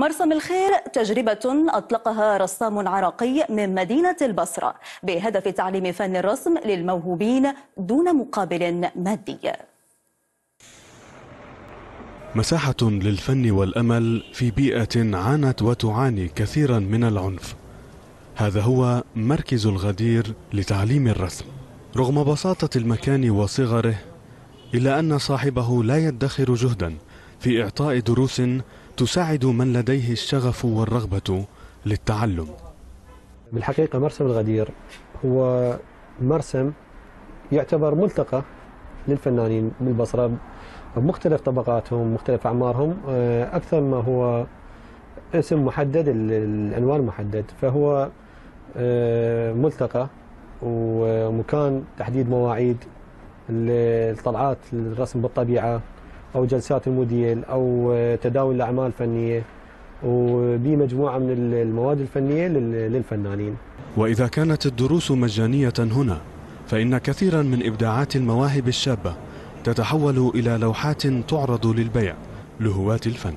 مرسم الخير تجربة أطلقها رسام عراقي من مدينة البصرة بهدف تعليم فن الرسم للموهوبين دون مقابل مادي. مساحة للفن والأمل في بيئة عانت وتعاني كثيرا من العنف. هذا هو مركز الغدير لتعليم الرسم. رغم بساطة المكان وصغره إلا أن صاحبه لا يدخر جهدا في إعطاء دروس تساعد من لديه الشغف والرغبة للتعلم. بالحقيقة مرسم الغدير هو مرسم يعتبر ملتقى للفنانين بالبصرة بمختلف طبقاتهم مختلف أعمارهم آه، أكثر ما هو اسم محدد العنوان محدد. فهو آه، ملتقى ومكان تحديد مواعيد الطلعات الرسم بالطبيعة. أو جلسات الموديل أو تداول الأعمال الفنية. وبمجموعة من المواد الفنية للفنانين. وإذا كانت الدروس مجانية هنا فإن كثيرا من إبداعات المواهب الشابة تتحول إلى لوحات تعرض للبيع لهواة الفن.